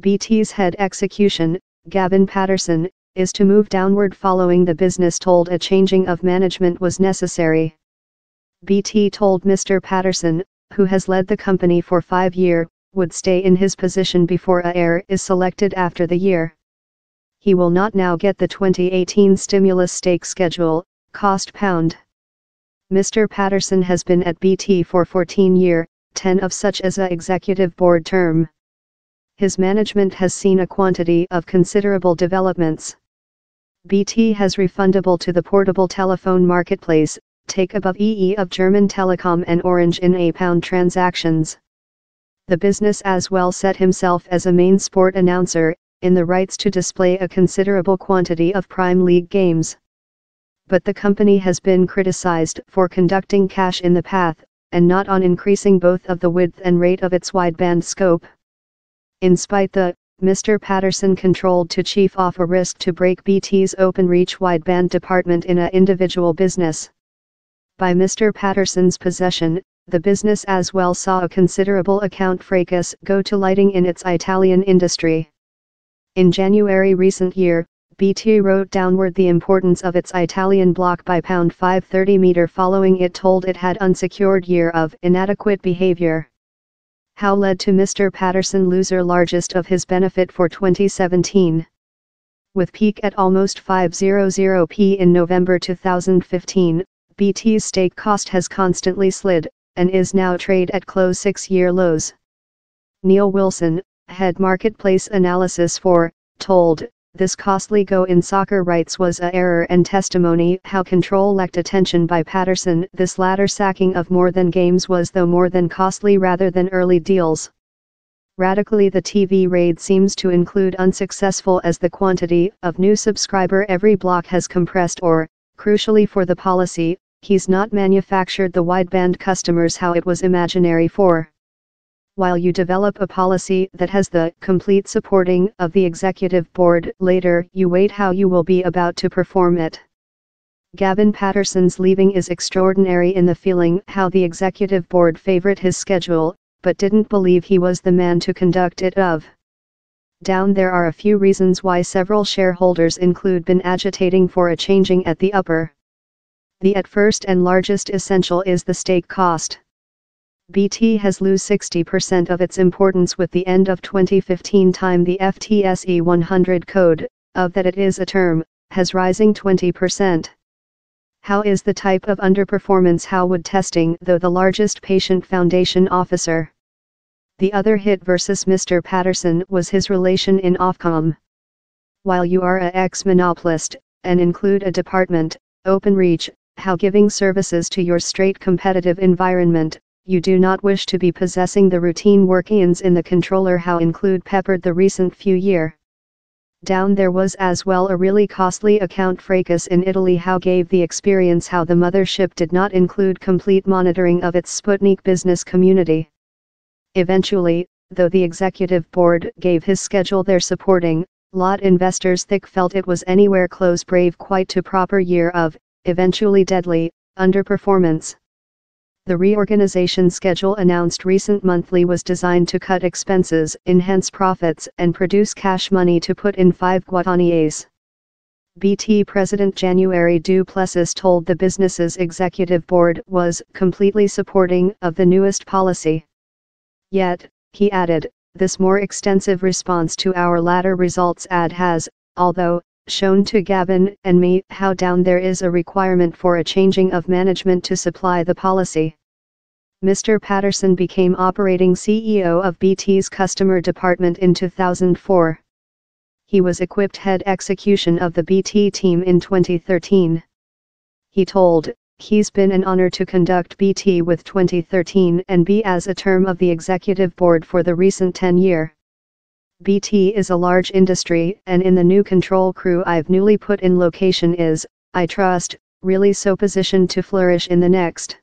BT's head execution, Gavin Patterson, is to move downward following the business told a changing of management was necessary. BT told Mr. Patterson, who has led the company for five years, would stay in his position before a heir is selected after the year. He will not now get the 2018 stimulus stake schedule, cost pound. Mr. Patterson has been at BT for 14 year, 10 of such as a executive board term. His management has seen a quantity of considerable developments. BT has refundable to the portable telephone marketplace, take above EE of German Telecom and Orange in a pound transactions the business as well set himself as a main sport announcer, in the rights to display a considerable quantity of Prime League games. But the company has been criticized for conducting cash in the path, and not on increasing both of the width and rate of its wideband scope. In spite the, Mr. Patterson controlled to chief off a risk to break BT's OpenReach wideband department in a individual business. By Mr. Patterson's possession, the business as well saw a considerable account fracas go to lighting in its Italian industry. In January recent year, BT wrote downward the importance of its Italian block by pound 530 meter following it told it had unsecured year of inadequate behavior. How led to Mr. Patterson loser largest of his benefit for 2017. With peak at almost 500p in November 2015, BT's stake cost has constantly slid, and is now trade at close six-year lows. Neil Wilson, head marketplace analysis for, told, this costly go in soccer rights was a error and testimony how control lacked attention by Patterson. This latter sacking of more than games was though more than costly rather than early deals. Radically the TV raid seems to include unsuccessful as the quantity of new subscriber every block has compressed or, crucially for the policy, he's not manufactured the wideband customers how it was imaginary for. While you develop a policy that has the complete supporting of the executive board, later you wait how you will be about to perform it. Gavin Patterson's leaving is extraordinary in the feeling how the executive board favored his schedule, but didn't believe he was the man to conduct it of. Down there are a few reasons why several shareholders include been agitating for a changing at the upper. The at first and largest essential is the stake cost. BT has lose 60% of its importance with the end of 2015 time the FTSE 100 code, of that it is a term, has rising 20%. How is the type of underperformance how would testing though the largest patient foundation officer? The other hit versus Mr. Patterson was his relation in Ofcom. While you are a ex-monopolist, and include a department, OpenReach, how giving services to your straight competitive environment, you do not wish to be possessing the routine workings in the controller how include peppered the recent few year. Down there was as well a really costly account fracas in Italy how gave the experience how the mothership did not include complete monitoring of its Sputnik business community. Eventually, though the executive board gave his schedule their supporting, lot investors thick felt it was anywhere close brave quite to proper year of eventually deadly, underperformance. The reorganization schedule announced recent monthly was designed to cut expenses, enhance profits, and produce cash money to put in five guadagniers. BT President January Du Plessis told the business's executive board was completely supporting of the newest policy. Yet, he added, this more extensive response to our latter results ad has, although, shown to Gavin and me how down there is a requirement for a changing of management to supply the policy. Mr. Patterson became operating CEO of BT's customer department in 2004. He was equipped head execution of the BT team in 2013. He told, he's been an honor to conduct BT with 2013 and be as a term of the executive board for the recent 10 year. BT is a large industry and in the new control crew I've newly put in location is, I trust, really so positioned to flourish in the next